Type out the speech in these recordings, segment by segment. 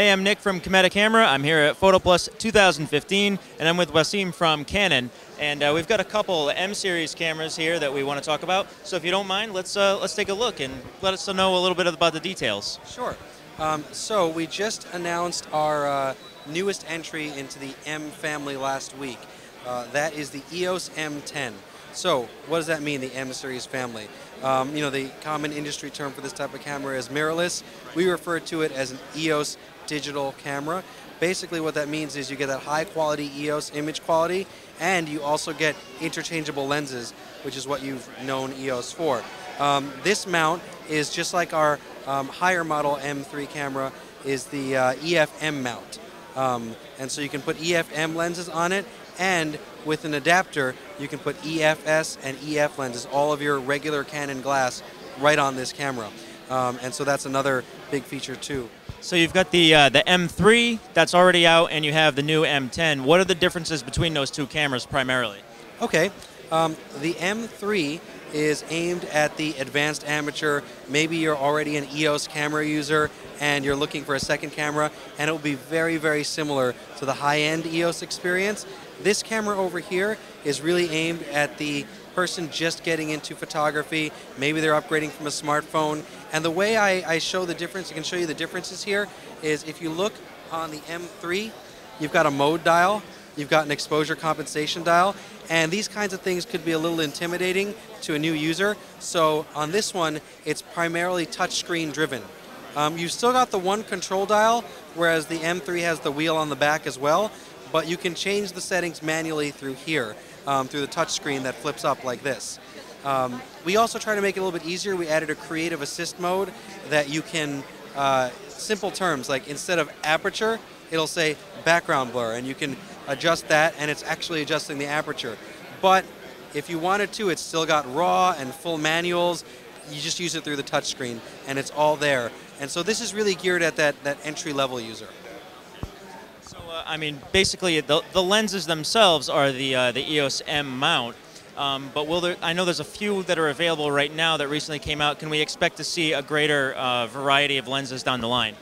Hey, I'm Nick from Cameta Camera. I'm here at PhotoPlus 2015, and I'm with Wasim from Canon. And uh, we've got a couple M series cameras here that we want to talk about. So if you don't mind, let's uh, let's take a look and let us know a little bit about the details. Sure. Um, so we just announced our uh, newest entry into the M family last week. Uh, that is the EOS M10. So what does that mean, the M series family? Um, you know, the common industry term for this type of camera is mirrorless. We refer to it as an EOS digital camera. Basically what that means is you get that high quality EOS image quality and you also get interchangeable lenses, which is what you've known EOS for. Um, this mount is just like our um, higher model M3 camera is the uh, EFM mount. Um, and so you can put EFM lenses on it and with an adapter you can put EFS and EF lenses, all of your regular Canon glass right on this camera. Um, and so that's another big feature too. So you've got the uh, the M3 that's already out, and you have the new M10. What are the differences between those two cameras primarily? Okay, um, the M3 is aimed at the advanced amateur. Maybe you're already an EOS camera user and you're looking for a second camera, and it will be very, very similar to the high-end EOS experience. This camera over here is really aimed at the person just getting into photography. Maybe they're upgrading from a smartphone. And the way I, I show the difference, I can show you the differences here, is if you look on the M3, you've got a mode dial, you've got an exposure compensation dial, and these kinds of things could be a little intimidating to a new user. So on this one, it's primarily touchscreen driven. Um, you've still got the one control dial, whereas the M3 has the wheel on the back as well, but you can change the settings manually through here, um, through the touchscreen that flips up like this. Um, we also try to make it a little bit easier. We added a creative assist mode that you can, uh, simple terms, like instead of aperture, it'll say background blur, and you can adjust that, and it's actually adjusting the aperture. But if you wanted to, it's still got raw and full manuals. You just use it through the touchscreen, and it's all there. And so this is really geared at that, that entry-level user. So, uh, I mean, basically, the, the lenses themselves are the, uh, the EOS M mount. Um, but will there, I know there's a few that are available right now that recently came out. Can we expect to see a greater uh, variety of lenses down the line?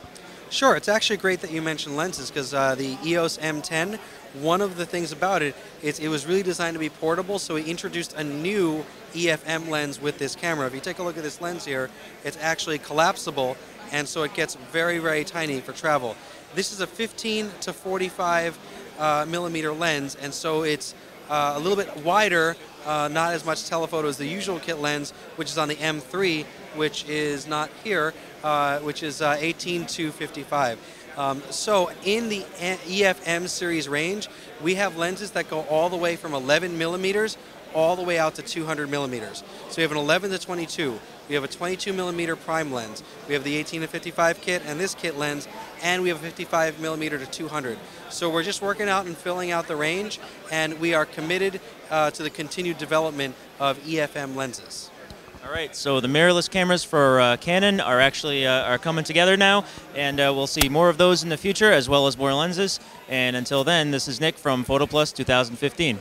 Sure, it's actually great that you mentioned lenses because uh, the EOS M10, one of the things about it is it was really designed to be portable, so we introduced a new EFM lens with this camera. If you take a look at this lens here, it's actually collapsible, and so it gets very, very tiny for travel. This is a 15 to 45 uh, millimeter lens, and so it's uh, a little bit wider, uh, not as much telephoto as the usual kit lens, which is on the M3, which is not here, uh, which is uh, 18 to 55. Um, so in the EFM series range, we have lenses that go all the way from 11 millimeters all the way out to 200 millimeters. So we have an 11 to 22. We have a 22 millimeter prime lens. We have the 18 to 55 kit and this kit lens, and we have a 55 millimeter to 200. So we're just working out and filling out the range, and we are committed uh, to the continued development of EFM lenses. All right, so the mirrorless cameras for uh, Canon are actually uh, are coming together now, and uh, we'll see more of those in the future as well as more lenses. And until then, this is Nick from PhotoPlus 2015.